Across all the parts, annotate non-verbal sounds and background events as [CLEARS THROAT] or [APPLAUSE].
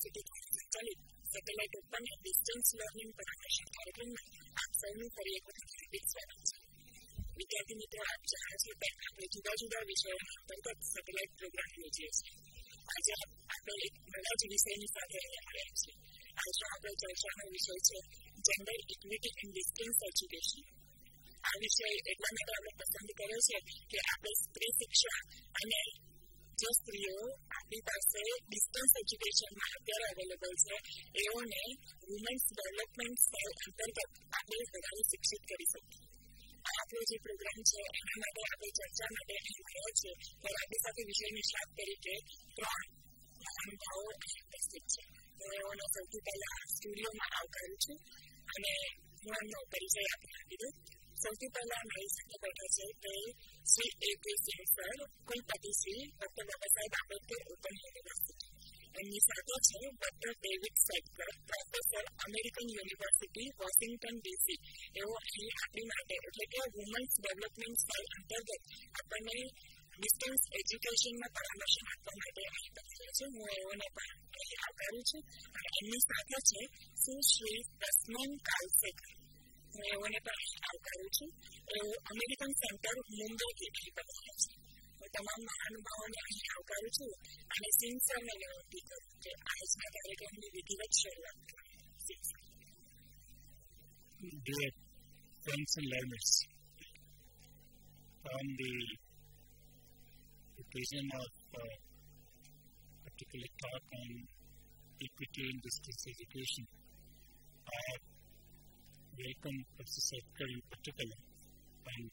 Open University संचालित satellite open distance learning परामर्श कार्यक्रम में आप સૌનું ફરી એક વખત હાર્દિક સ્વાગત છે વિદ્યાર્થી મિત્રો આપ જાણો છો કે આપણે જુદા જુદા વિષયોના અંતર્ગત સેટેલાઇટ પ્રોગ્રામ યોજીએ છીએ આજે આપણે એક નવા જ વિષયની સાથે અહીંયા મળ્યા છીએ આજનો આપણો ચર્ચાનો વિષય છે gender equity in distance education આ વિષય એટલા માટે આપણે પસંદ કર્યો છે કે આપણે સ્ત્રી શિક્ષા અને જે સ્ત્રીઓ આપણી પાસે ડિસ્ટન્સ એજ્યુકેશનમાં અત્યારે અવેલેબલ છે એઓને વુમેન્સ ડેવલપમેન્ટ સેલ અંતર્ગત આપણે વધારે શિક્ષિત કરી શકીએ આપણો જે પ્રોગ્રામ છે એના માટે આપણે ચર્ચા માટે અહીં મળ્યા છે ત્યારે આપણી સાથે વિષય નિષ્ણાત તરીકે ત્રણ મહાનુભાવો ઉપસ્થિત છે હું એઓને સૌથી પહેલા સ્ટુડિયોમાં આવકારું છું અને હું એમનો પરિચય આપી આપી દઉં સૌથી પહેલા મારી સાથે બેઠા છે તે શ્રી એ પી સિંહ સર કુલપતિ Shri doctor Baba Saheb Ambedkar open university એમની સાથે છે doctor David Sadker professor American University Washington DC એવો અહીં આપણી માટે એટલે કે વુમન્સ ડેવલપમેન્ટ સેલ અંતર્ગત આપણને ડિસ્ટન્સ એજ્યુકેશનમાં પરામર્શ આપવા માટે અહીં પધાર્યા છે હું એઓને પણ અહીં આવકારું છું અને એમની સાથે છે સુશ્રી તસ્મીન કાલસેકર me une para Alcaruchi, el American Center Mundo y Alcaruchi. Me toman mano maone a Alcaruchi, a mi cinza me lo pico, que a eso me parece que es mi vida chela. Friends and learners, on the occasion of a particular talk on equity in distance education, I uh, have welcome Professor Sadker in particular and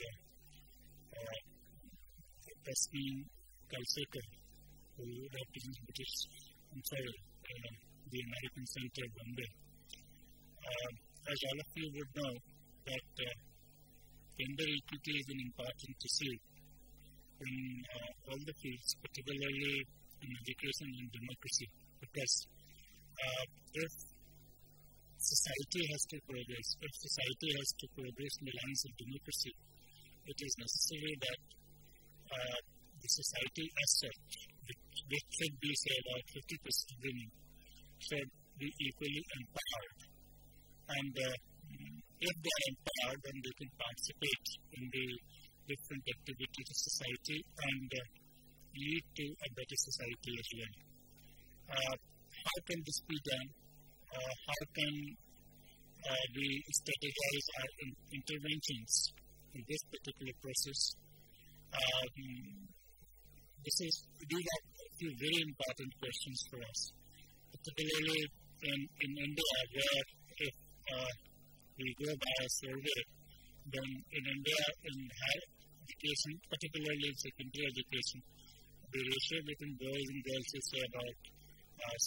uh, Tasneem Kalsekar, who represents British, I'm sorry, uh, the American Center of Bombay. Uh, as all of you would know, that uh, gender equity is an important issue in uh, all the fields, particularly in education and democracy, because uh, if society has to progress, if society has to progress in the lines of democracy, it is necessary that uh, the society as such, which, should be, say, about 50% women, should be equally empowered. And uh, if they are empowered, then they can participate in the different activities of society and uh, lead to a better society as well. Uh, how can this be done? Uh, how can uh, we strategize our in interventions in this particular process? Um, this is these are few very important questions for us, particularly in, in India, where if uh, we go by a survey, then in India, in higher education, particularly in secondary education, the ratio between boys and girls is about uh,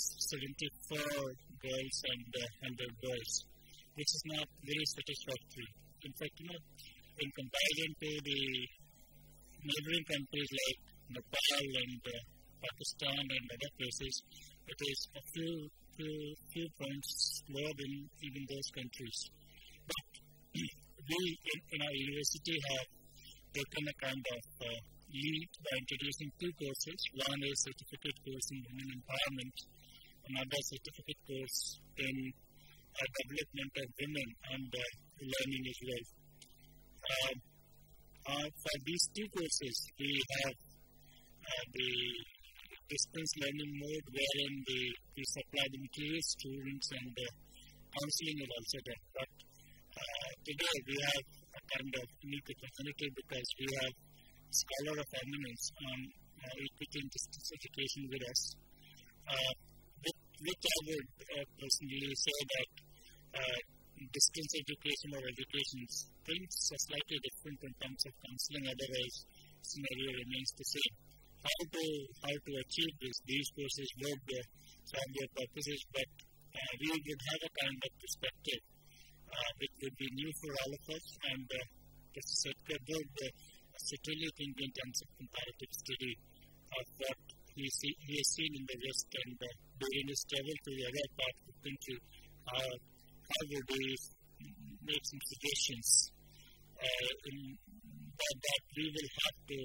74 girls and uh, 100 boys, which is not very satisfactory. In fact, you know, in comparison to the neighboring countries like Nepal and uh, Pakistan and other places, it is a few, few, few points lower than even those countries. But [CLEARS THROAT] we in, in our university have taken a kind of uh, lead by introducing two courses. One is certificate course in women empowerment, another certificate course in uh, development of women and uh, learning as well. Uh, uh, for these two courses, we have uh, the distance learning mode wherein the, we supply materials, students, and uh, counseling is also done. But uh, today we have a kind of unique opportunity because we have scholar of eminence on equity and distance education with us. Uh, which I would uh, personally say that uh, distance education or education things are slightly different in terms of counseling, otherwise scenario remains the same. How to how to achieve this? These courses work their serve their purposes, but uh, we would have a kind of perspective uh, which would be new for all of us. And uh, Professor Sadker did uh, certainly think in terms of comparative study of what he, see, has seen in the West and uh, during his travel to the other part of the country, uh, how would he make some suggestions uh, in, that, that we will have to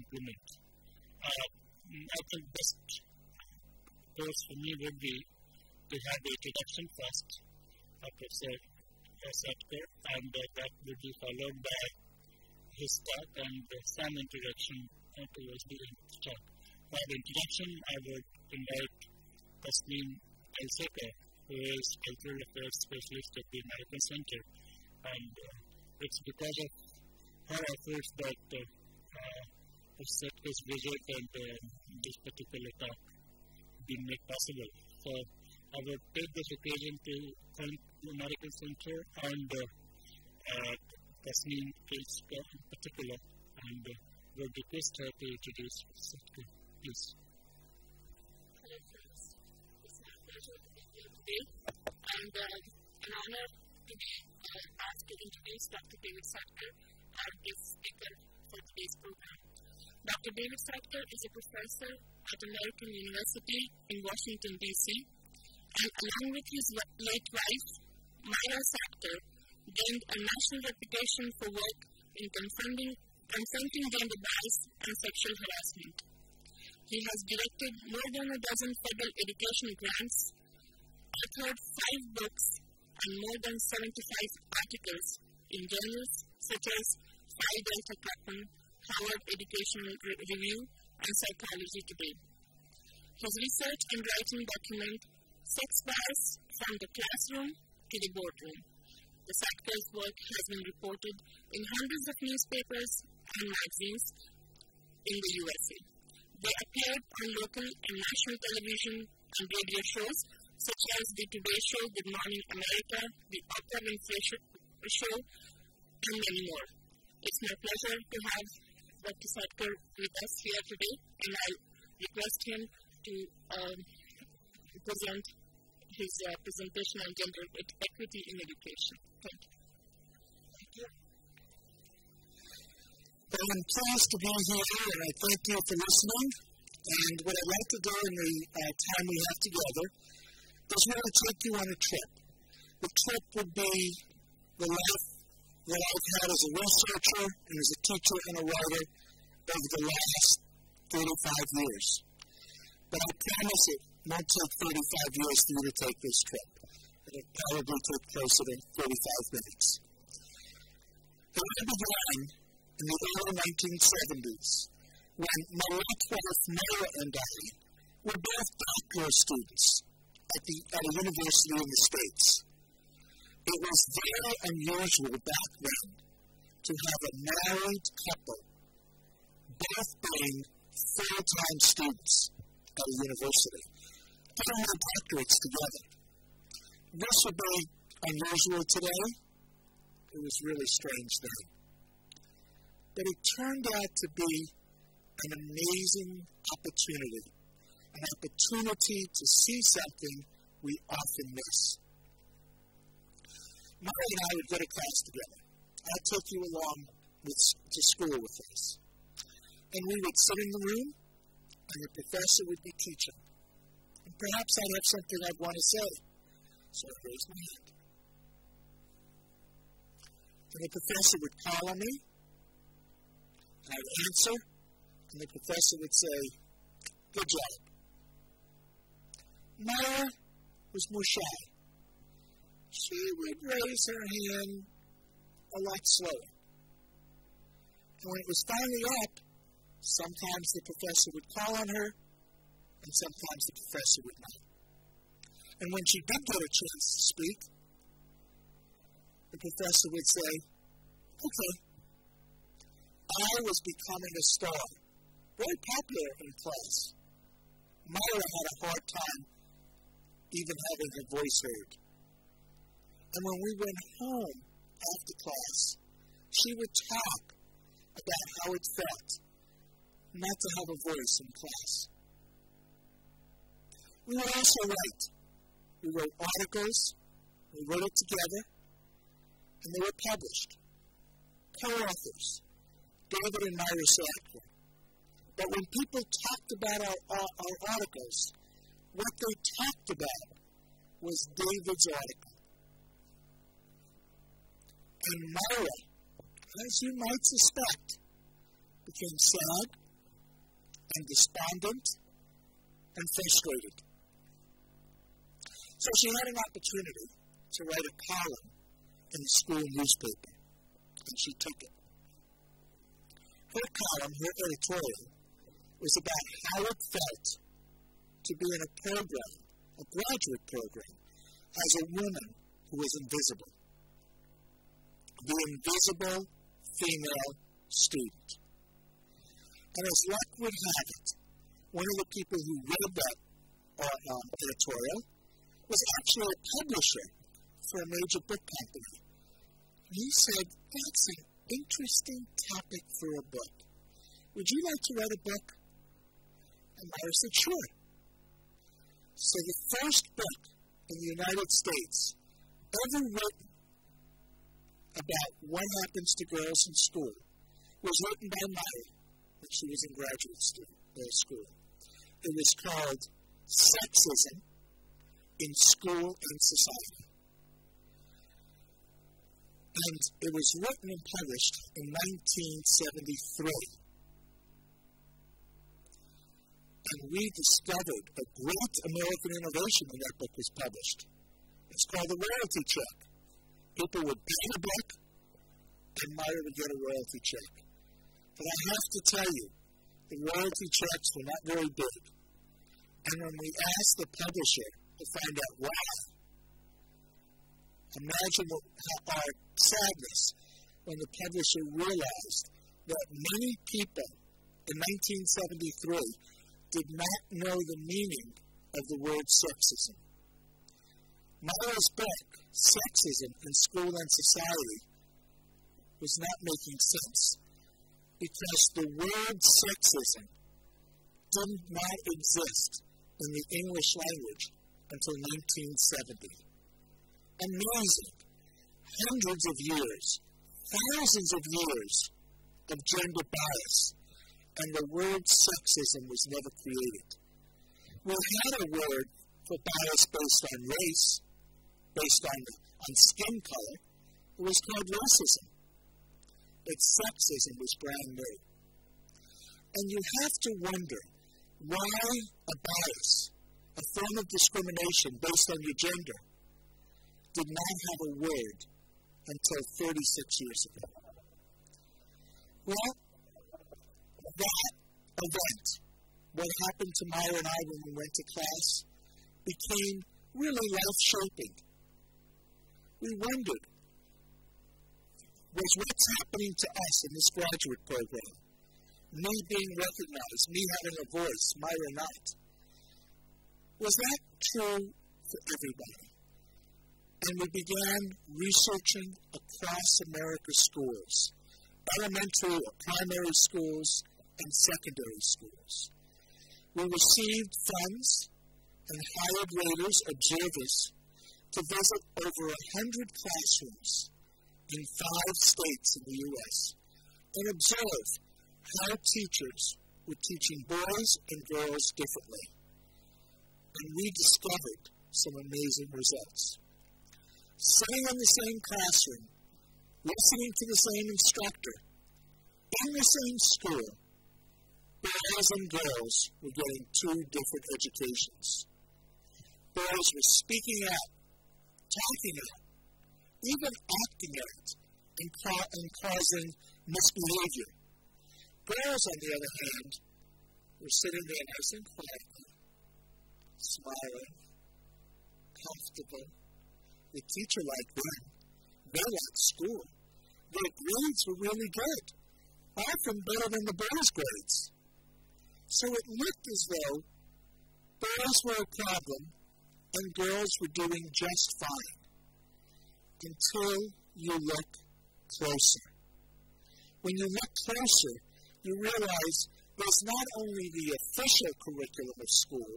implement. Uh, I think best course for me would be to have the introduction first of Professor Sadker, and uh, that would be followed by his talk and uh, some introduction uh, towards the talk. For the introduction, I would invite Tasneem Elseka, who is Cultural Affairs Specialist at the American Center, and uh, it's because of her efforts that uh, uh, Sadker's visit and uh, this particular talk been made possible. So I would take this occasion to thank the American Center and uh, uh, Tasneem Elseka in particular, and uh, would request her to introduce Sadker, please. Hello, friends. It's my pleasure to be here today, and uh, an honor to be uh, asked to introduce Dr. David Sadker, our guest speaker for today's program. Dr. David Sadker is a professor at American University in Washington, D.C., and along with his late wife, Myra Sadker, gained a national reputation for work in confronting, confronting gender bias and sexual harassment. He has directed more than a dozen federal education grants, authored five books, and more than 75 articles in journals such as Phi Delta Kappan, Harvard Educational Review, and Psychology Today. His research and writing document sex bias from the classroom to the boardroom. The Sadker's work has been reported in hundreds of newspapers and magazines in the USA. They appeared on local and national television and radio shows such as The Today Show, Good Morning America, The Oprah Winfrey Show, and many more. It's my pleasure to have Dr. Sadker with us here today, and I request him to um, present his uh, presentation on gender equity in education. Thank you. I'm pleased to be here, and I thank you for listening. And what I'd like to do in the uh, time we have together is really take you on a trip. The trip would be the life that I've had as a researcher and as a teacher and a writer over the last 35 years. But I promise it won't take 35 years for you to take this trip. It'll probably take closer to 35 minutes. It all began in the early 1970s when late wife Myra and I were both doctoral students at, the, at a university in the States. It was very unusual back then to have a married couple both being full-time students at a university, getting their doctorates together. This would be unusual today. It was really strange then. But it turned out to be an amazing opportunity, an opportunity to see something we often miss. Myra and I would go to class together. I'd take you along with, to school with us. And we would sit in the room, and the professor would be teaching. And perhaps I'd have something I'd want to say. So I'd raise my hand. And the professor would call on me, and I'd answer, and the professor would say, Good job. Myra was more shy. She would raise her hand a lot slower. And when it was finally up, sometimes the professor would call on her, and sometimes the professor would not. And when she did get a chance to speak, the professor would say, Okay. I was becoming a star, very popular in class. Myra had a hard time even having her voice heard. And when we went home after class, she would talk about how it felt not to have a voice in class. We would also write. We wrote articles, we wrote it together, and they were published. Co authors, David and Myra Sadker. But when people talked about our, our, our articles, what they talked about was David's article. And Myra, as you might suspect, became sad and despondent and frustrated. So she had an opportunity to write a column in the school newspaper, and she took it. Her column, her editorial, was about how it felt to be in a program, a graduate program, as a woman who was invisible. The invisible female student. And as luck would have it, one of the people who read that uh, um, editorial was actually a publisher for a major book company. He said, That's an interesting topic for a book. Would you like to write a book? And Myra said, Sure. So the first book in the United States ever written about what happens to girls in school was written by Myra when she was in graduate uh, school. It was called Sexism in School and Society. And it was written and published in 1973. And we discovered a great American innovation when that book was published. It's called the royalty check. People would buy the book, and Myra would get a royalty check. But I have to tell you, the royalty checks were not very big. And when we asked the publisher to find out why, imagine what, our sadness when the publisher realized that many people in 1973 did not know the meaning of the word sexism. Myra's book, Sexism in School and Society, was not making sense because the word sexism did not exist in the English language until 1970. Amazing. Hundreds of years, thousands of years of gender bias, and the word sexism was never created. We had a word for bias based on race, based on, on skin color. It was called racism. But sexism was brand new. And you have to wonder why a bias a form of discrimination based on your gender, did not have a word until 36 years ago. Well, that event, what happened to Myra and I when we went to class, became really life shaping. We wondered was what's happening to us in this graduate program, me being recognized, me having a voice, Myra not, was that true for everybody? And we began researching across America's schools, elementary or primary schools and secondary schools. We received funds and hired raters, observers, to visit over a hundred classrooms in five states in the U.S. and observe how teachers were teaching boys and girls differently and we discovered some amazing results. Sitting in the same classroom, listening to the same instructor, in the same school, boys and girls were getting two different educations. Boys were speaking out, talking out, even acting out, and, ca- and causing misbehavior. Girls, on the other hand, were sitting there nice and quietly, smiling, comfortable. The teacher liked them. They liked school. Their grades were really good. often better than the boys' grades. So it looked as though boys were a problem and girls were doing just fine until you look closer. When you look closer, you realize there's not only the official curriculum of school,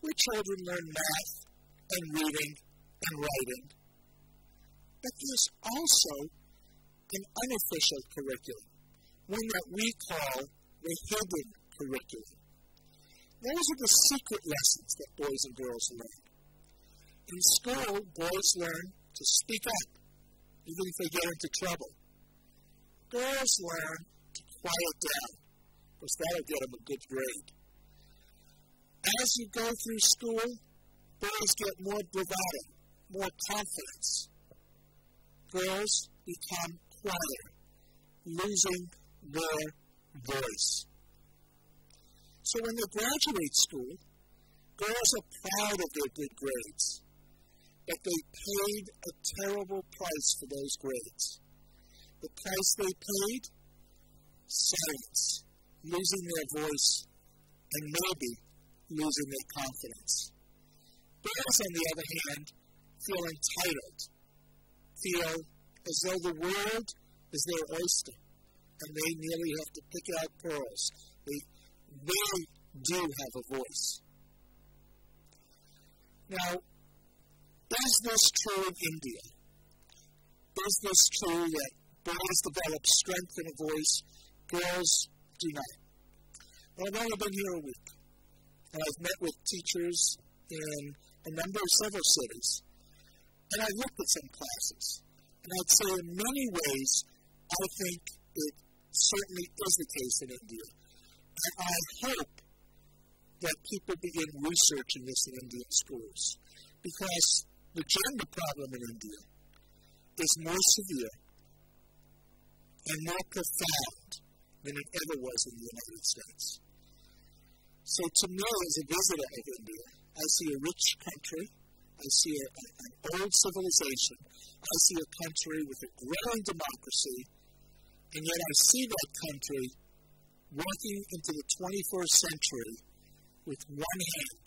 where children learn math and reading and writing, but there's also an unofficial curriculum, one that we call the hidden curriculum. Those are the secret lessons that boys and girls learn. In school, boys learn to speak up, even if they get into trouble. Girls learn to quiet down, because that'll get them a good grade. As you go through school, boys get more bravado, more confidence. Girls become quieter, losing their voice. So when they graduate school, girls are proud of their good grades, but they paid a terrible price for those grades. The price they paid? Silence, losing their voice, and maybe losing their confidence. Boys, on the other hand, feel entitled, feel as though the world is their oyster, and they merely have to pick out pearls. They, do have a voice. Now, is this true in India? Is this true that boys develop strength in a voice, girls do not? Well, I've only been here a week, and I've met with teachers in a number of several cities, and I've looked at some classes. And I'd say in many ways, I think it certainly is the case in India. And I hope that people begin researching this in Indian schools because the gender problem in India is more severe and more profound than it ever was in the United States. So, to me, as a visitor of India, I see a rich country, I see a, an old civilization, I see a country with a growing democracy, and yet I see that country walking into the 21st century with one hand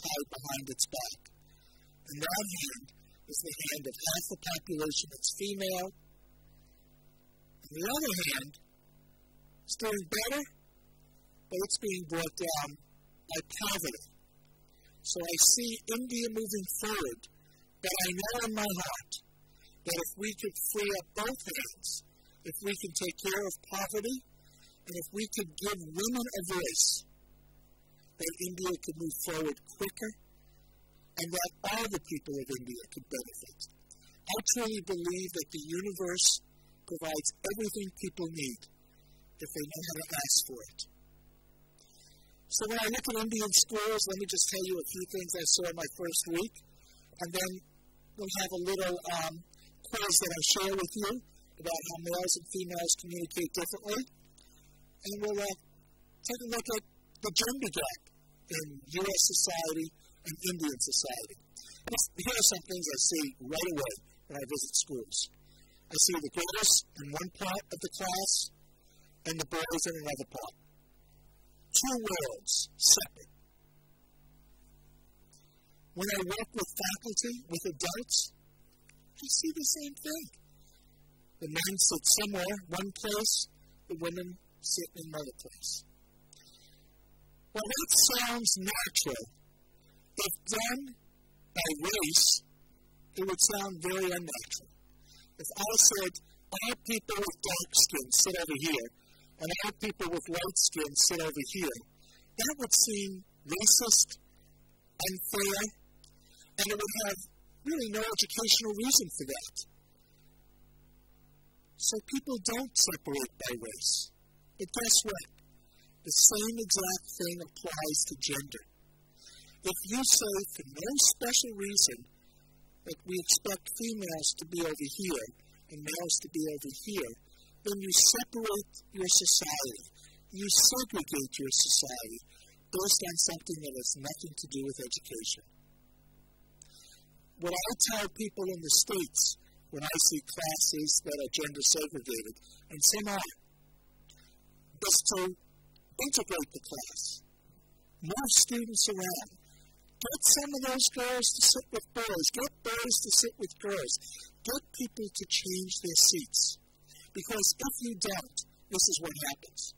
tied behind its back. And that hand is the hand of half the population that's female. And the other hand is doing better, but it's being brought down by poverty. So I see India moving forward, but I know in my heart that if we could free up both hands, if we could take care of poverty, and if we could give women a voice, that India could move forward quicker, and that all the people of India could benefit. I truly believe that the universe provides everything people need if they know how to ask for it. So when I look at Indian schools, let me just tell you a few things I saw in my first week, and then we'll have a little um, quiz that I'll share with you about how males and females communicate differently, and we'll uh, take a look at the gender gap in U.S. society and Indian society. Here are some things I see right away when I visit schools. I see the girls in one part of the class and the boys in another part two worlds separate. When I work with faculty, with adults, I see the same thing. The men sit somewhere, one place, the women sit in another place. Well, that sounds natural. If done by race, it would sound very unnatural. If I said, all people with dark skin sit over here, and have people with white skin sit over here. That would seem racist, unfair, and it would have really no educational reason for that. So people don't separate by race. But guess what? The same exact thing applies to gender. If you say for no special reason that we expect females to be over here and males to be over here, then you separate your society. You segregate your society based on something that has nothing to do with education. What I tell people in the States when I see classes that are gender segregated, and some are, is to integrate the class, move students around. Get some of those girls to sit with boys. Get boys to sit with girls. Get people to change their seats. Because if you don't, this is what happens.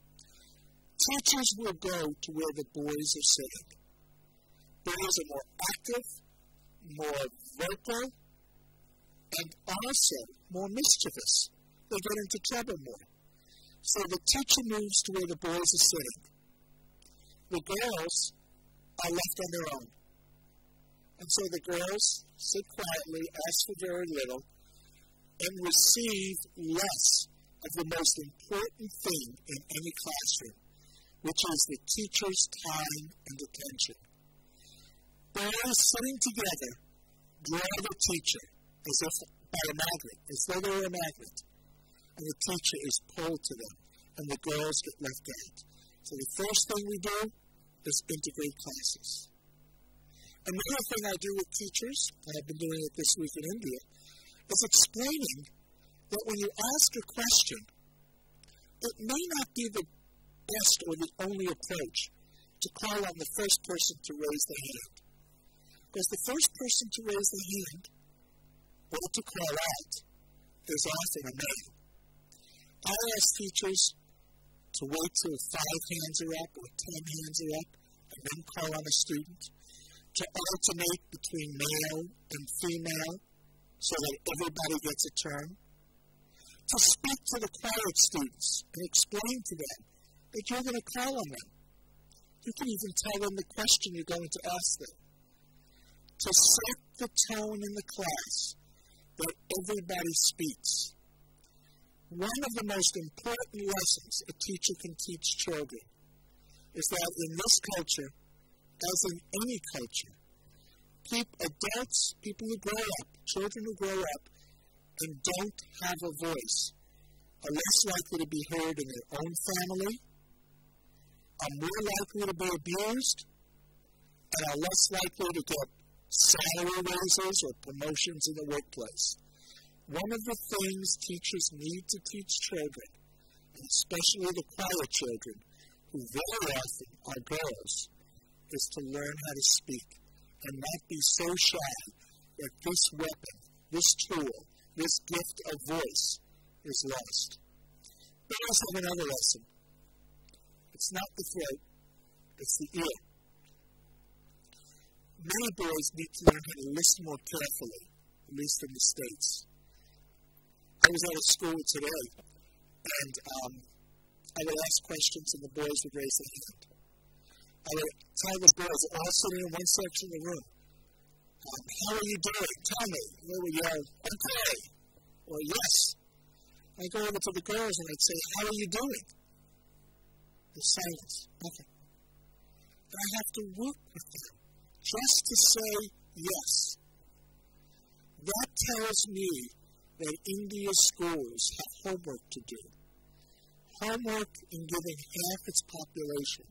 Teachers will go to where the boys are sitting. Boys are more active, more vocal, and also more mischievous. They get into trouble more. So the teacher moves to where the boys are sitting. The girls are left on their own. And so the girls sit quietly, ask for very little, and receive less of the most important thing in any classroom, which is the teacher's time and attention. Boys sitting together draw the teacher as if by a magnet, as though they were a magnet. And the teacher is pulled to them, and the girls get left out. So the first thing we do is integrate classes. Another thing I do with teachers, and I've been doing it this week in India, is explaining that when you ask a question, it may not be the best or the only approach to call on the first person to raise the hand. Because the first person to raise the hand or to call out is often a man. I ask teachers to wait till five hands are up or ten hands are up and then call on a student, to alternate between male and female so that everybody gets a turn, to speak to the quiet students and explain to them that you're going to call on them. You can even tell them the question you're going to ask them. To set the tone in the class that everybody speaks. One of the most important lessons a teacher can teach children is that in this culture, as in any culture, people, adults, people who grow up, children who grow up, and don't have a voice are less likely to be heard in their own family, are more likely to be abused, and are less likely to get salary raises or promotions in the workplace. One of the things teachers need to teach children, especially the quiet children, who very often are girls, is to learn how to speak and not be so shy that this weapon, this tool, this gift of voice is lost. But also have another lesson. It's not the throat, it's the ear. Many boys need to learn how to listen more carefully, at least in the States. I was at a school today, and um, I would ask questions, and the boys would raise their hand. I would tell the boys, all sitting in one section of the room, um, how are you doing? Tell me. They would yell, okay, or yes. I go over to the girls and I'd say, how are you doing? The silence. Okay. And I have to work with them just to say yes. That tells me that India schools have homework to do. Homework in giving half its population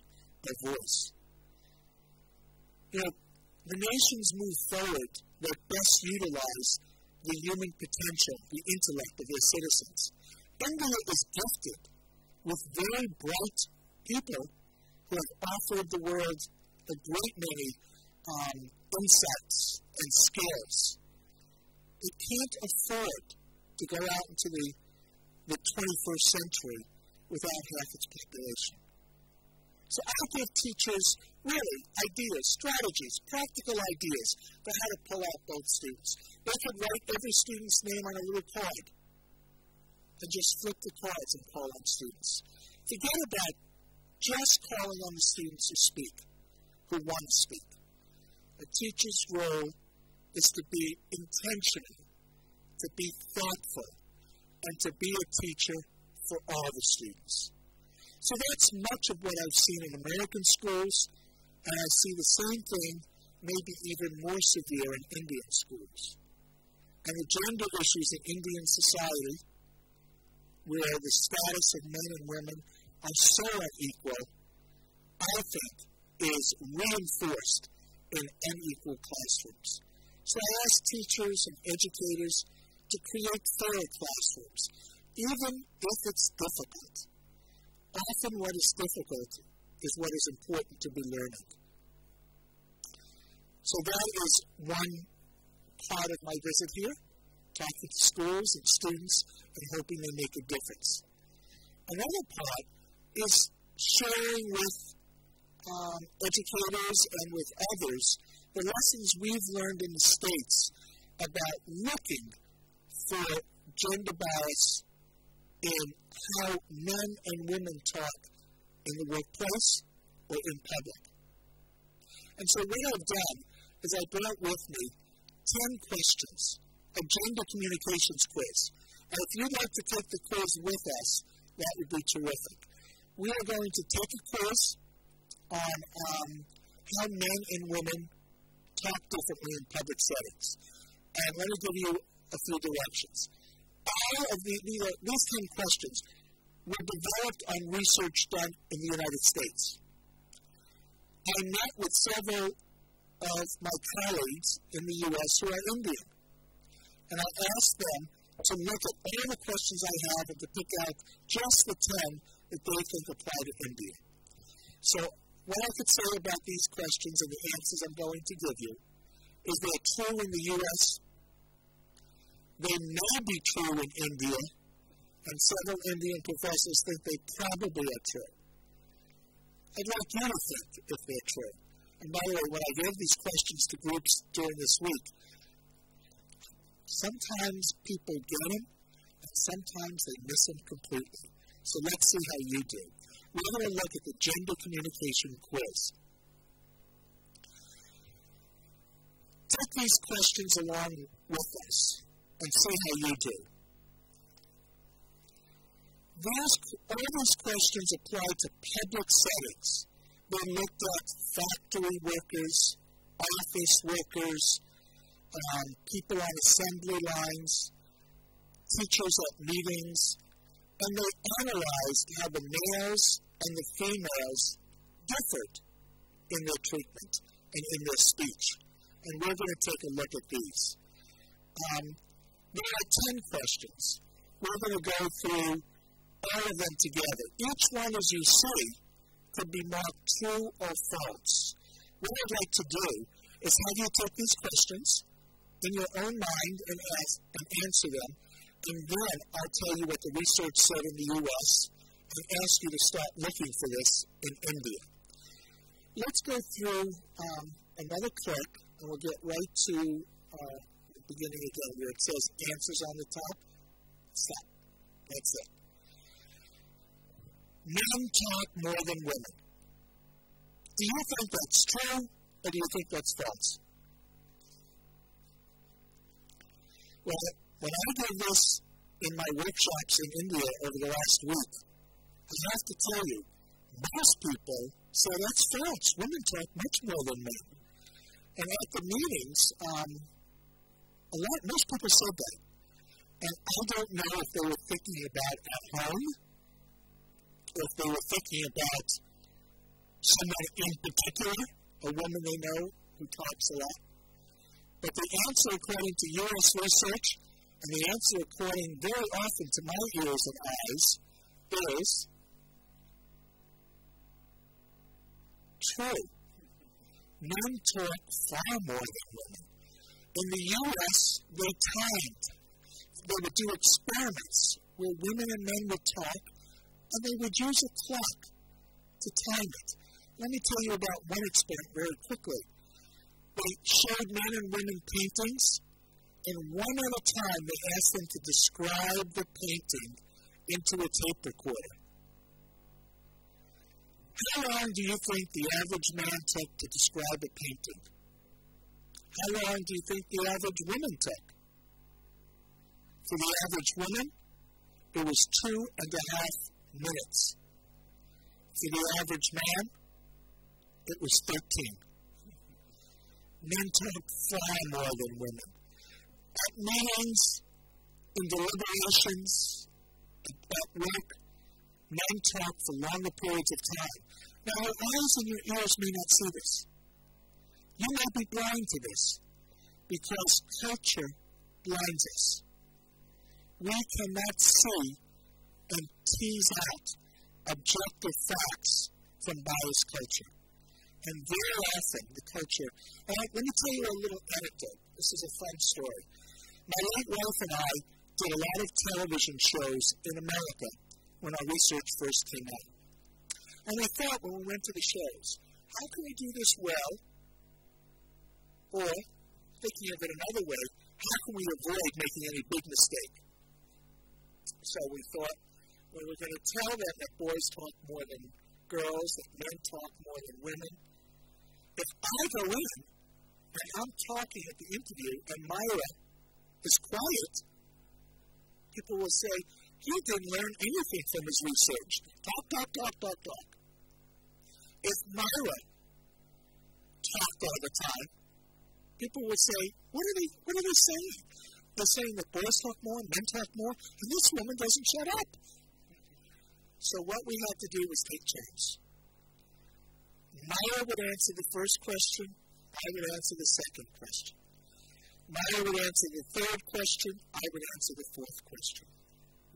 a voice. You know, the nations move forward that best utilize the human potential, the intellect of their citizens. India is gifted with very bright people who have offered the world a great many um, insights and skills. It can't afford to go out into the, the 21st century without half its population. So I give teachers really ideas, strategies, practical ideas for how to pull out both students. They could write every student's name on a little card and just flip the cards and call on students. Forget about just calling on the students who speak, who want to speak. A teacher's role is to be intentional, to be thoughtful, and to be a teacher for all the students. So that's much of what I've seen in American schools, and I see the same thing, maybe even more severe in Indian schools. And the gender issues in Indian society, where the status of men and women are so unequal, I think is reinforced in unequal classrooms. So I ask teachers and educators to create fair classrooms, even if it's difficult often what is difficult is what is important to be learning. So that is one part of my visit here, talking to schools and students and hoping they make a difference. Another part is sharing with um, educators and with others the lessons we've learned in the States about looking for gender bias in how men and women talk in the workplace or in public. And so what I've done is I brought with me 10 questions, a gender communications quiz. And if you'd like to take the quiz with us, that would be terrific. We are going to take a quiz on um, how men and women talk differently in public settings. And let me give you a few directions. All of the, the, these 10 questions were developed on research done in the United States. I met with several of my colleagues in the U.S. who are Indian, and I asked them to look at all the questions I have and to pick out just the 10 that they think apply to India. So, what I could say about these questions and the answers I'm going to give you is they're true in the U.S., they may be true in India, and several Indian professors think they probably are true. I'd like you to think if they're true. And by the way, when I gave these questions to groups during this week, sometimes people get them, and sometimes they miss them completely. So let's see how you do. We're going to look at the gender communication quiz. Take these questions along with us and see how you do. These, all these questions apply to public settings. They looked at factory workers, office workers, um, people on assembly lines, teachers at meetings, and they analyzed how the males and the females differed in their treatment and in their speech. And we're going to take a look at these. Um, there are 10 questions. We're going to go through all of them together. Each one, as you see, could be marked true or false. What I'd like to do is have you take these questions in your own mind and ask and answer them, and then I'll tell you what the research said in the U.S. and ask you to start looking for this in India. Let's go through um, another click, and we'll get right to uh, beginning again where it says answers on the top. Stop. That's it men talk more than women. Do you think that's true, or do you think that's false? Well, when I did this in my workshops in India over the last week, I have to tell you, most people say that's false. Women talk much more than men. And at the meetings, um, a lot, most people said that. And I don't know if they were thinking about at home if they were thinking about someone in particular, a woman they know who talks a lot. But the answer, according to U.S. research, and the answer according very often to my ears and eyes, is true. Men talk far more than women. In the U.S., they timed. They would do experiments where women and men would talk and they would use a clock to time it. Let me tell you about one experiment very quickly. They showed men and women paintings, and one at a time they asked them to describe the painting into a tape recorder. How long do you think the average man took to describe a painting? How long do you think the average woman took? For the average woman, it was two and a half minutes. For the average man, it was 13. Men talk far more than women. At meetings, in deliberations, at work, men talk for longer periods of time. Now, your eyes and your ears may not see this. You may be blind to this because culture blinds us. We cannot see and tease out objective facts from biased culture. And very often, the culture. Right, let me tell you a little anecdote. This is a fun story. My late wife and I did a lot of television shows in America when our research first came out. And we thought when we went to the shows, how can we do this well? Or, thinking of it another way, how can we avoid making any big mistake? So we thought we were going to tell them that boys talk more than girls, that men talk more than women. If I go in and I'm talking at the interview and Myra is quiet, people will say, he didn't learn anything from his research. Talk, talk, talk, talk, talk. If Myra talked all the time, people would say, what are they, what are they saying? They're saying that boys talk more, and men talk more, and this woman doesn't shut up. So what we had to do was take turns. Myra would answer the first question, I would answer the second question. Myra would answer the third question, I would answer the fourth question.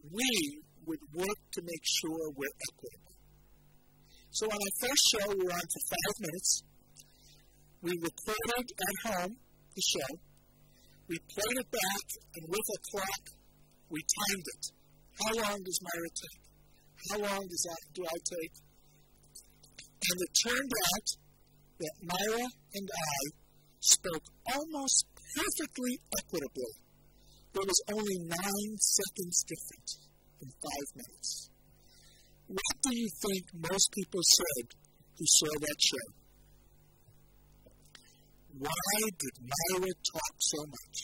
We would work to make sure we're equitable. So on our first show, we were on for five minutes. We recorded at home the show. We played it back, and with a clock, we timed it. How long does Myra take? How long does that do I take? And it turned out that Myra and I spoke almost perfectly equitably. There was only nine seconds different in five minutes. What do you think most people said who saw that show? Why did Myra talk so much?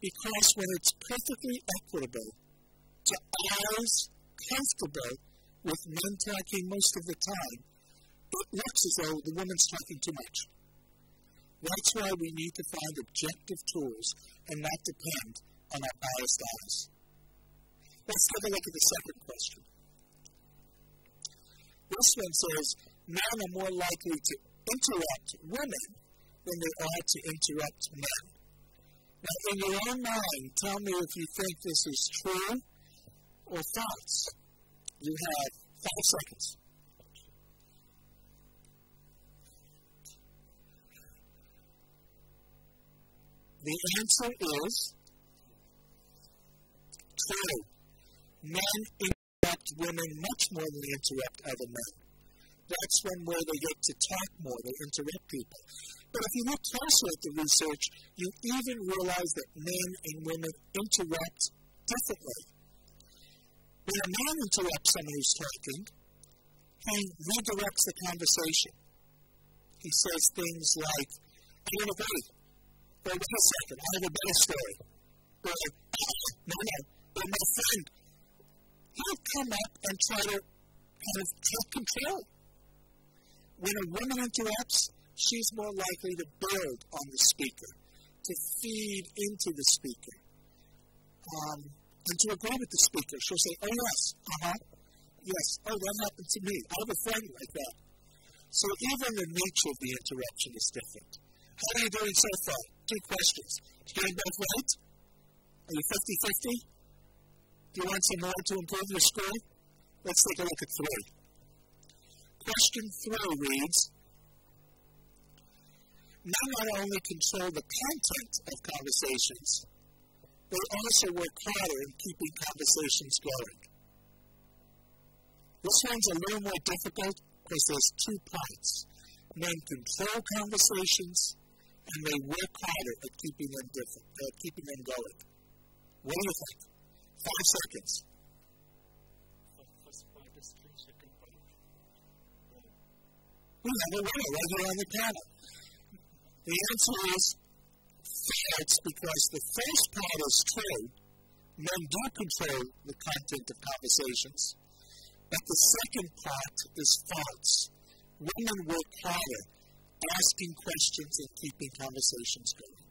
Because when it's perfectly equitable to eyes comfortable with men talking most of the time, it looks as though the woman's talking too much. That's why we need to find objective tools and not depend on our biased eyes. Let's take a look at the second question. This one says men are more likely to interrupt women than they are to interrupt men. Now, in your own mind, tell me if you think this is true or false. You have five seconds. The answer is true. Men interrupt women much more than they interrupt other men. That's one way they get to talk more, they interrupt people. But if you look closer at the research, you even realize that men and women interrupt differently. When a man interrupts someone who's talking, he redirects the conversation. He says things like, I want to wait. Or wait a second, I have a better story. Or, ah, no, no, or my friend. He'll come up and try to kind of take control. When a woman interrupts, she's more likely to build on the speaker, to feed into the speaker. Um, and to agree with the speaker. She'll say, Oh, yes, uh huh, yes, oh, that happened to me. I have a friend like that. So even the nature of the interruption is different. How are you doing so far? Two questions. Did you get both right? Are you 50 50? Do you want some more to improve your score? Let's take a look at three. Question four reads Men not only control the content of conversations, they also work harder in keeping conversations going. This one's a little more difficult because there's two parts. Men control conversations, and they work harder at keeping them different, at keeping them going. What do you think? Five seconds. We have a winner right here on the panel. The answer is false because the first part is true. Men do control the content of conversations. But the second part is false. Women work harder asking questions and keeping conversations going.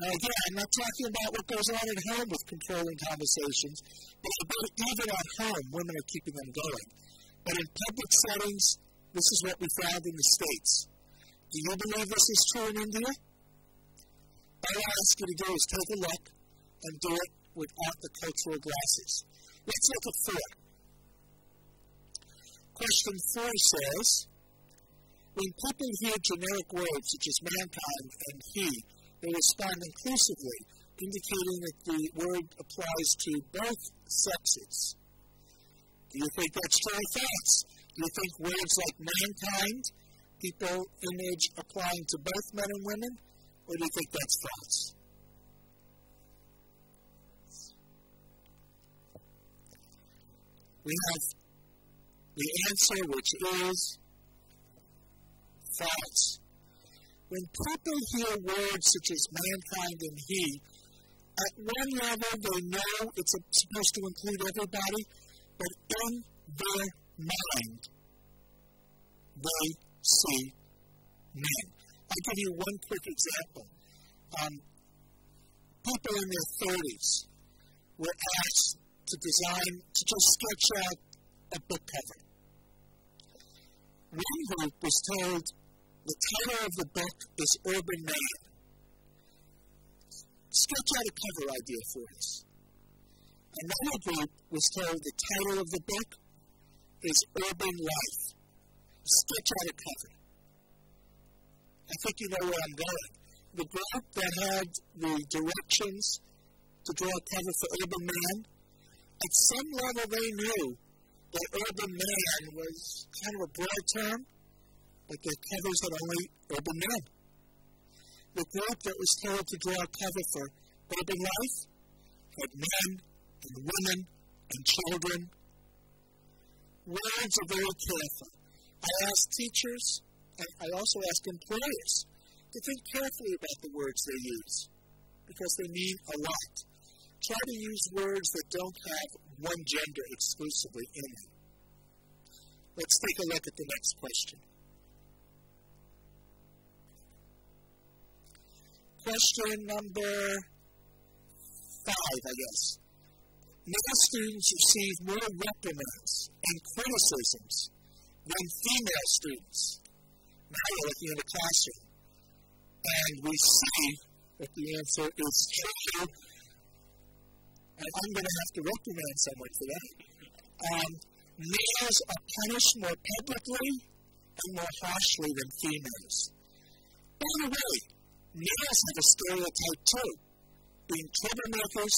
Now, again, I'm not talking about what goes on at home with controlling conversations, but even at home, women are keeping them going. But in public settings, this is what we found in the States. Do you believe this is true in India? All I ask you to do is take a look and do it without the cultural glasses. Let's look at four. Question four says, when people hear generic words such as mankind and he, they respond inclusively, indicating that the word applies to both sexes. Do you think that's true false? Do you think words like mankind, people image applying to both men and women, or do you think that's false? We have the answer, which is false. When people hear words such as mankind and he, at one level they know it's supposed to include everybody, but in their mind, they see men. I'll give you one quick example. Um, people in their 30s were asked to design, to just sketch out a book cover. One group was told the title of the book is Urban Man. Sketch out a cover idea for us. Another group was told the title of the book is Urban Life. Sketch out a cover. I think you know where I'm going. The group that had the directions to draw a cover for Urban Man, at some level they knew that Urban Man was kind of a broad term, but the covers had only Urban Men. The group that was told to draw a cover for Urban Life had men and women and children. Words are very careful. I ask teachers, and I also ask employers to think carefully about the words they use because they mean a lot. Try to use words that don't have one gender exclusively in them. Let's take a look at the next question. Question number five, I guess male students receive more reprimands and criticisms than female students. Now you're looking in the classroom, and we see that the answer is true. And I'm going to have to reprimand someone for that. Um, males are punished more publicly and more harshly than females. By the way, males have a stereotype too, being troublemakers,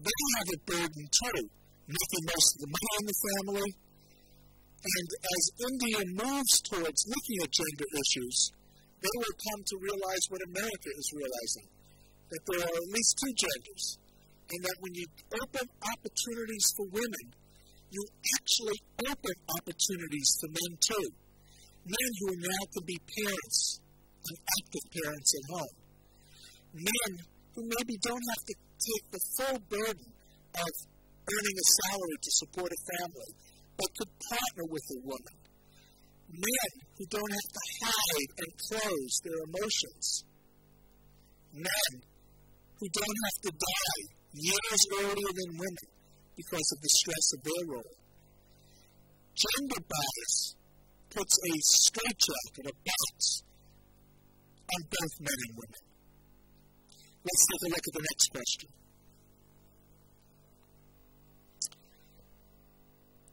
they have a burden too, making most of the money in the family. And as India moves towards looking at gender issues, they will come to realize what America is realizing that there are at least two genders, and that when you open opportunities for women, you actually open opportunities for men too. Men who now can be parents and active parents at home. Men who maybe don't have to take the full burden of earning a salary to support a family, but could partner with a woman. Men who don't have to hide and close their emotions. Men who don't have to die years earlier than women because of the stress of their role. Gender bias puts a straitjacket, a box, on both men and women. Let's take a look at the next question.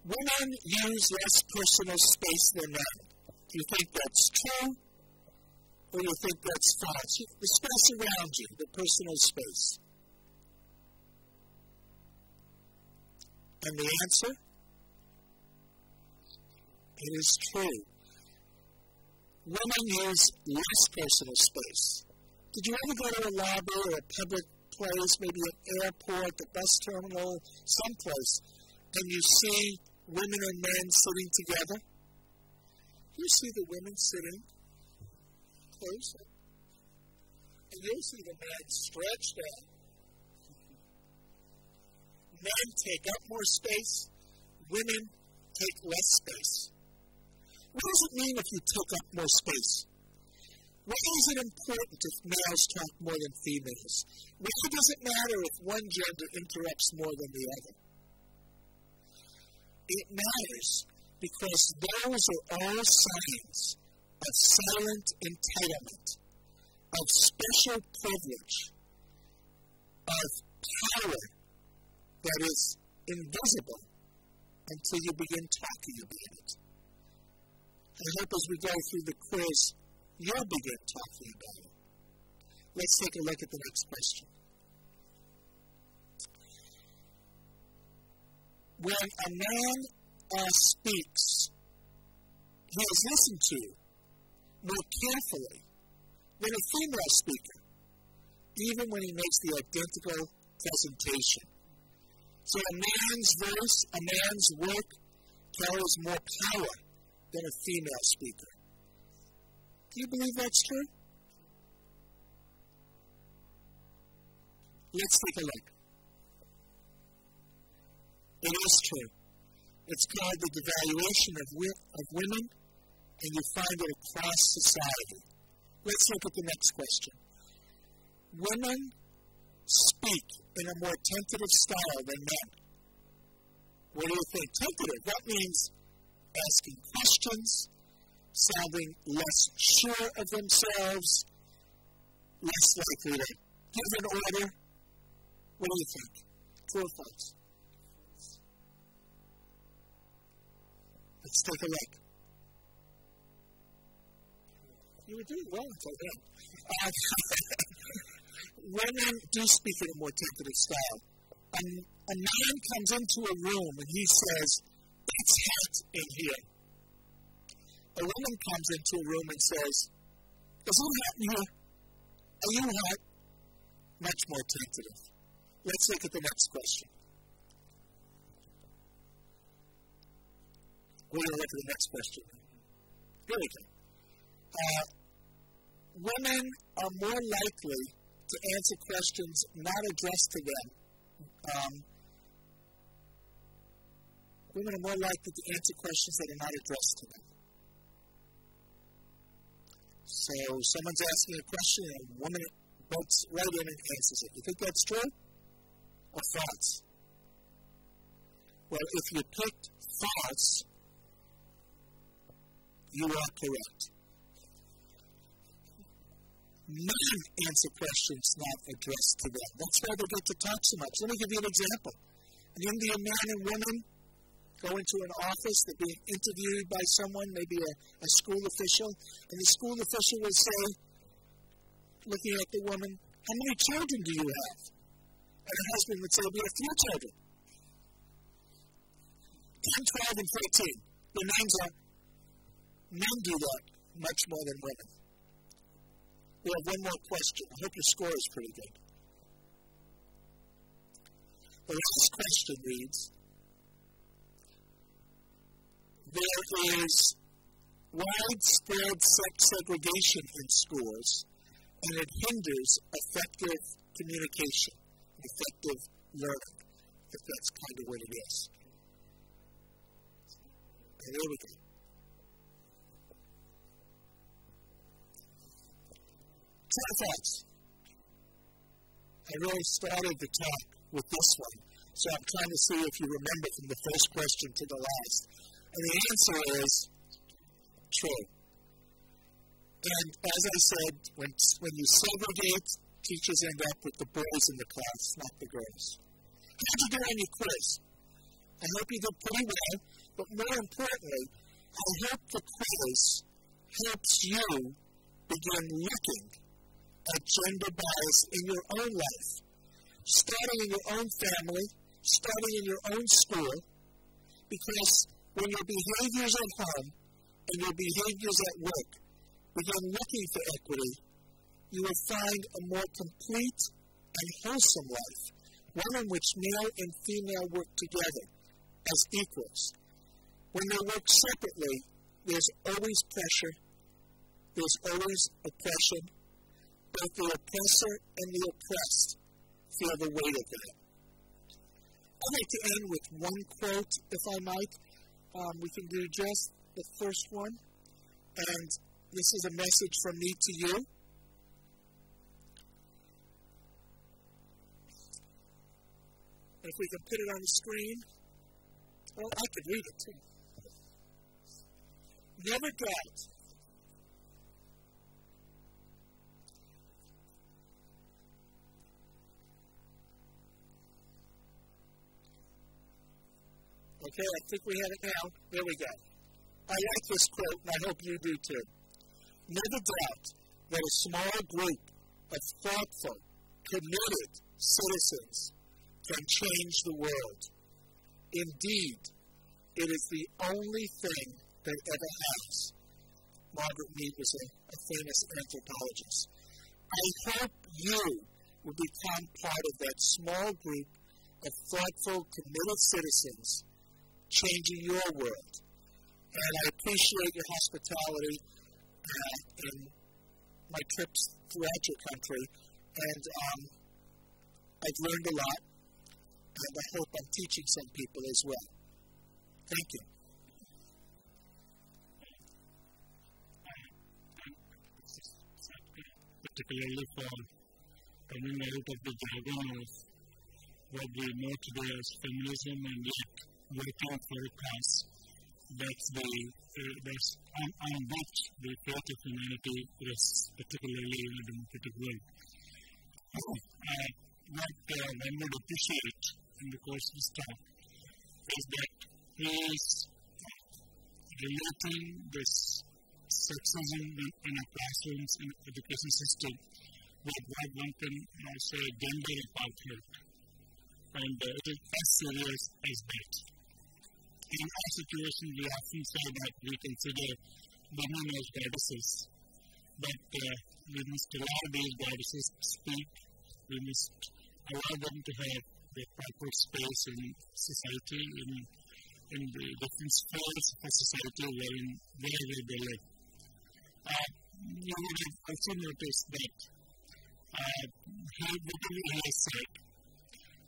Women use less personal space than men. Do you think that's true? Or do you think that's false? The space around you, the personal space. And the answer? It is true. Women use less personal space. Did you ever go to a lobby or a public place, maybe an airport, a bus terminal, someplace, and you see women and men sitting together? You see the women sitting closer. And you'll see the men stretched out. Men take up more space, women take less space. What does it mean if you take up more space? Why is it important if males talk more than females? Why does it matter if one gender interrupts more than the other? It matters because those are all signs of silent entitlement, of special privilege, of power that is invisible until you begin talking about it. I hope as we go through the quiz, you'll begin talking about it. Let's take a look at the next question. When a man uh, speaks, he is listened to more carefully than a female speaker, even when he makes the identical presentation. So a man's voice, a man's work carries more power than a female speaker. Do you believe that's true? Let's take a look. It is true. It's called the devaluation of, wi- of women, and you find it across society. Let's look at the next question. Women speak in a more tentative style than men. What do you think? Tentative, that means asking questions, sounding less sure of themselves, less likely to give an order. What do you think? True or false? Let's take a look. You were doing well until then. Uh, [LAUGHS] women do speak in a more tentative style. A, a man comes into a room and he says, It's hot in here. A woman comes into a room and says, Is it hot in here? Are you hot? Much more tentative. Let's look at the next question. We're going to look at the next question. Here we go. Uh, women are more likely to answer questions not addressed to them. Um, women are more likely to answer questions that are not addressed to them. So someone's asking a question, and a woman butts right in and answers it. You think that's true? Or false? Well, if you picked false, you are correct. Men answer questions not addressed to them. That's why they get to talk so much. Let me give you an example. An Indian man and woman go into an office, they're being interviewed by someone, maybe a, a school official, and the school official will say, looking at the woman, How many children do you have? And the husband would say, We have three children 10, 12, and 13. The names are Men do that much more than women. We have one more question. I hope your score is pretty good. The last question reads There is widespread sex segregation in schools, and it hinders effective communication, effective learning, if that's kind of what it is. And there we go. True. I really started the talk with this one, so I'm trying to see if you remember from the first question to the last. And the answer is true. And as I said, when, when you segregate, teachers end up with the boys in the class, not the girls. How'd you do on your quiz? I hope you did pretty well, but more importantly, I hope the quiz helps you begin looking at gender bias in your own life, starting in your own family, starting in your own school, because when your behaviors at home and your behaviors at work begin looking for equity, you will find a more complete and wholesome life, one in which male and female work together as equals. When they work separately, there's always pressure, there's always oppression, both the oppressor and the oppressed feel the weight of that. I'd like to end with one quote, if I might. Um, we can do just the first one. And this is a message from me to you. If we can put it on the screen. Well, I could read it too. Never doubt Okay, I think we have it now. There we go. I like this quote, and I hope you do too. Never doubt that a small group of thoughtful, committed citizens can change the world. Indeed, it is the only thing that ever has. Margaret Mead was a, a famous anthropologist. I hope you will become part of that small group of thoughtful, committed citizens changing your world. And I appreciate your hospitality uh, in my trips throughout your country. And um, I've learned a lot, and I hope I'm teaching some people as well. Thank you. particularly for coming out of the jargon of what we know today as feminism and yet working for a cause. That's the uh, that's on, on which the faith of humanity rests, particularly in a democratic world. Uh, what uh, one would appreciate in the course of this talk is that he is relating this sexism in, in our classrooms and education system with what one can uh, say gender apartheid. And uh, it is as serious as that. In our situation, we often say that we consider women as goddesses, but uh, we must allow these goddesses to speak, we must allow them to have the proper space in society, in, in the different spheres of society wherein, wherever they live. Uh, you would have also noticed that uh, he, whatever he has said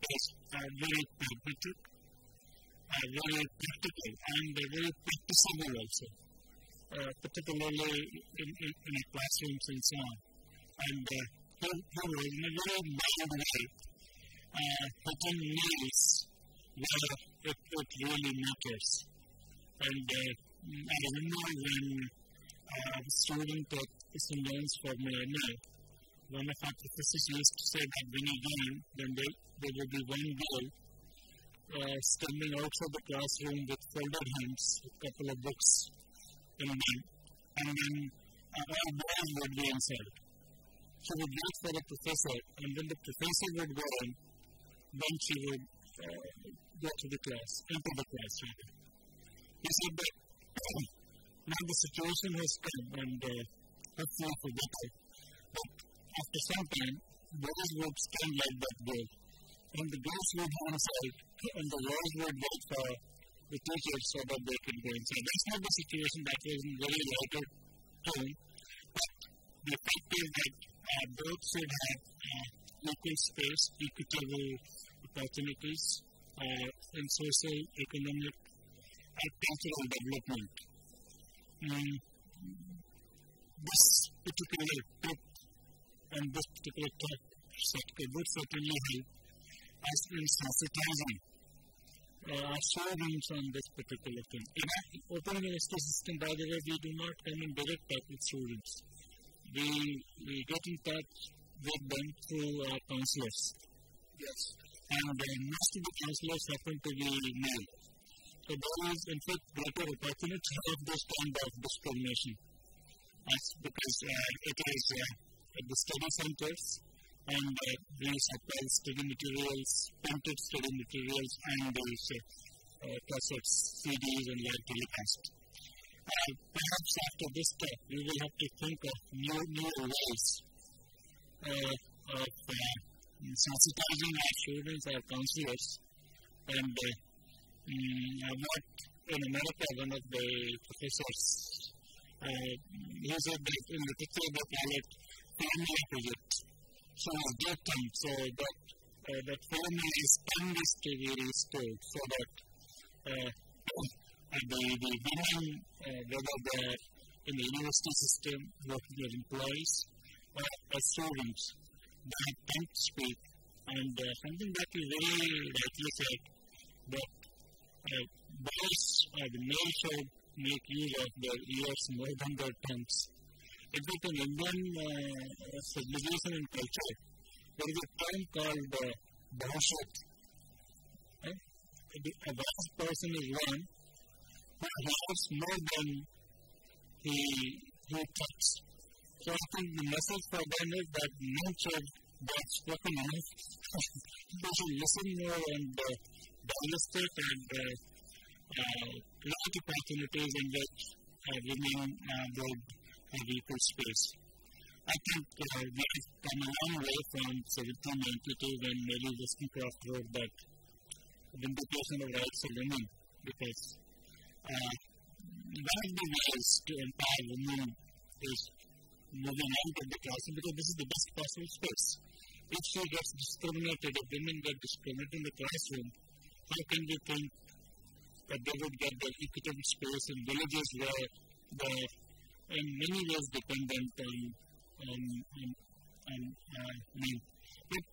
is uh, very pragmatic, uh, very practical, and uh, very practicable also, uh, particularly in, in, in classrooms and so on. And uh, he was in a very mild way uh, hitting where it, it really matters. And uh, I remember when uh, student at St. John's for MA, one of our professors used to say that when you join, then there, there will be one girl uh, standing outside the classroom with folded hands, a couple of books in them, and then all boys would be inside. She would wait for the professor, and when the professor would go in, then she would uh, go to the class, enter the class. Rather. He said that [CLEARS THROAT] now the situation has come and uh, hopefully for better. But after some time, boys would stand like that girl. And the girls would go inside, and the boys would wait for the teachers so that they could go inside. That's not the situation that was in very lighter tone. But the fact is that uh, both should have uh, equal space, equitable opportunities uh, in social, economic, and cultural development um, this particular book and this particular talk would certainly help us in sensitizing uh, our students on this particular thing. In our open university system, by the way, we do not come in direct touch with students. We, we get in touch with them through our counselors. Yes. And uh, most of the counselors happen to be male. So there is, in fact, greater opportunity of this kind of discrimination. As because uh, it is uh, at the study centers and uh, we supply study materials, printed study materials, and these uh, uh, cassettes, CDs, and live telecast. Uh, perhaps after this step, we will have to think of new, new ways uh, of uh, sensitizing our students, our counselors, and uh, worked in America, one of the professors, uh, he said that in the picture they call it family opposite. So it's dictum, so that, uh, that family is to be restored so that uh, [COUGHS] the, the women, uh, whether they're in the university system, working as employees, or as students, they to speak. And uh, something that you very rightly said, that uh, boys or the male should make use of their ears more than their tongues. In fact, in Indian uh, civilization and culture, there is a term called uh, bhashat. Right? a wise person is one who has more than he, he talks. So I think the message for them is that much of that spoken enough. they should listen more and uh, digest it and uh, uh, create opportunities in which uh, women uh, would have equal space. I think uh, we have come a long way from 1792 when Mary Wollstonecraft wrote that vindication of rights of women because uh, one of the ways to empower women is moving out of the classroom because this is the best possible space. If she gets discriminated, if women get discriminated in the classroom, how can we think that they would get the equitable space in villages where they're in many ways dependent on, on, on, on uh, men? But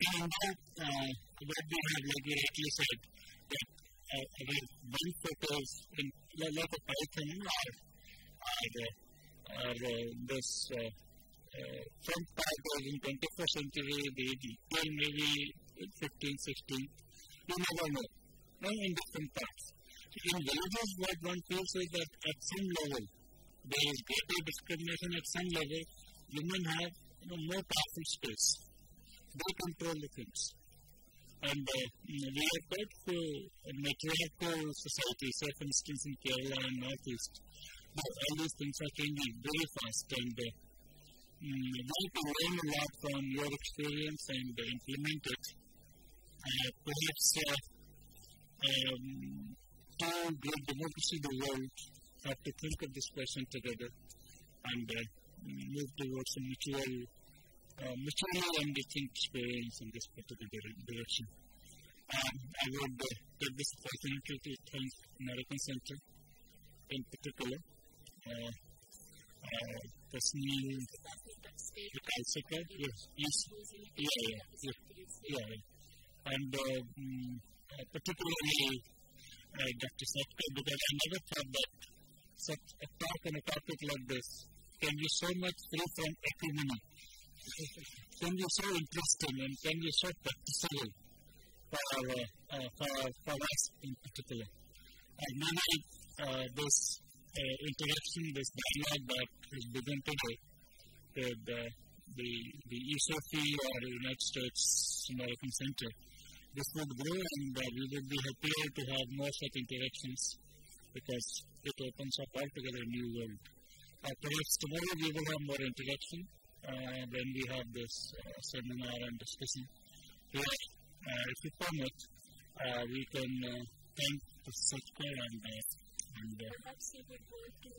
in that, uh, what we have, like you rightly said, that uh, one photos in like a Python or, or, or uh, this uh, uh, front part was in 21st century, the till maybe 15, 16, you never know. Now in different parts. In villages, what one feels is that at some level, there is greater discrimination at some level, women have you know, more powerful space. They control the things. And uh, we are quite uh, matriarchal society, say for instance in Kerala and Northeast, all these things are changing very fast and uh, mm, we can learn a lot from your experience and uh, implement it. Uh, perhaps uh, um, to democracy the world have to think of this question together and uh, move towards a mutual uh, mutually enriching experience in this particular direction. Um, I would uh, take this opportunity to thank American Center in particular, uh, uh, new Kalsika, yes, yes, yeah, yeah, yeah, yeah, and um, particularly uh, Dr. Sadker, because I never thought that such a talk on a topic like this. Can be so much free from acrimony? Can be so interesting and can be so practical for, our, uh, for, for us in particular. And maybe uh, this uh, interaction, this dialogue that has begun today with uh, the, the ESOFI or the United States American Center, this would grow and uh, we would be happier to have more such interactions because it opens up altogether a new world. Uh, perhaps tomorrow we will have more interaction uh, when we have this uh, seminar and discussion. Here, uh, if you permit, uh, we can uh, thank the Sadker and, uh, and uh, Perhaps you would want to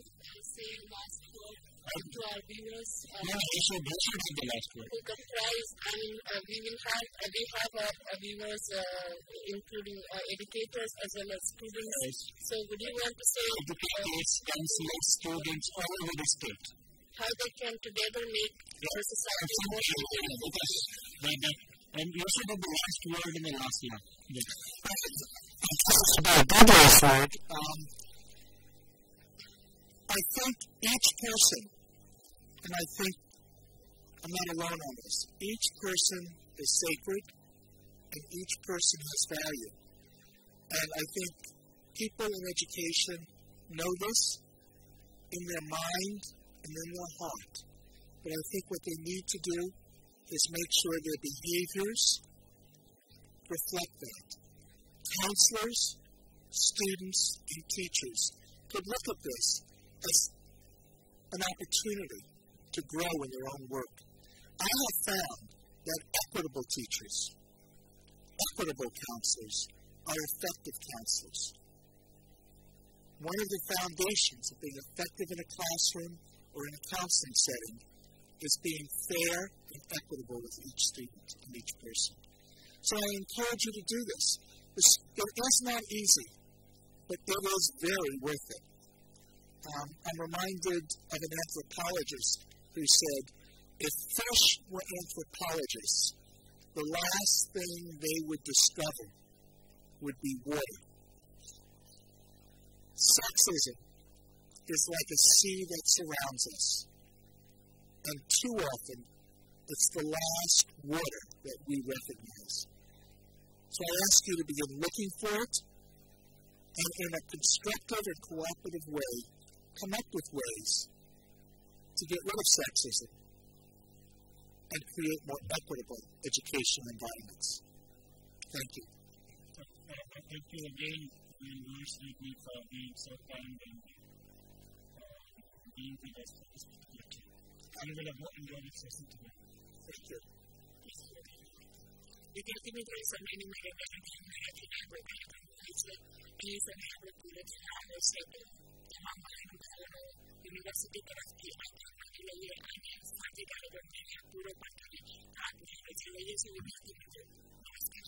say a last word to our viewers. Uh, no, they should, they should have the last word. who comprise, I mean, uh, we will have, uh, we have our uh, viewers, uh, including uh, educators as well as students. Yes. So, would you want to say uh, Educators, counselors, students all over the state. how they can together make our society more Absolutely, because they, they, and you should have the last word in the last year. Yes. about good last word, um, I think each person, and I think I'm not alone on this, each person is sacred and each person has value. And I think people in education know this in their mind and in their heart. But I think what they need to do is make sure their behaviors reflect that. Counselors, students, and teachers could look at this as an opportunity to grow in their own work. I have found that equitable teachers, equitable counselors, are effective counselors. One of the foundations of being effective in a classroom or in a counseling setting is being fair and equitable with each student and each person. So I encourage you to do this. This- It is not easy, but it is very worth it. Um, I'm reminded of an anthropologist who said, if fish were anthropologists, the last thing they would discover would be water. Sexism is like a sea that surrounds us. And too often, it's the last water that we recognize. So I ask you to begin looking for it and in a constructive and cooperative way, come up with ways to get rid of sexism and create more equitable education environments. Thank you. Thank you again, and the University for being so kind and uh, being with us for this opportunity. I will enjoy this session today. Thank you. Ritenuti samani marebaji na kinago na kumaliza pia sana kwa kule tunako sasa tema ambiental University तरफ की आगे लिए आने साझेदार बनने हैं पूरे party में आज में बचे लिए से उम्मीद की मुझे नमस्कार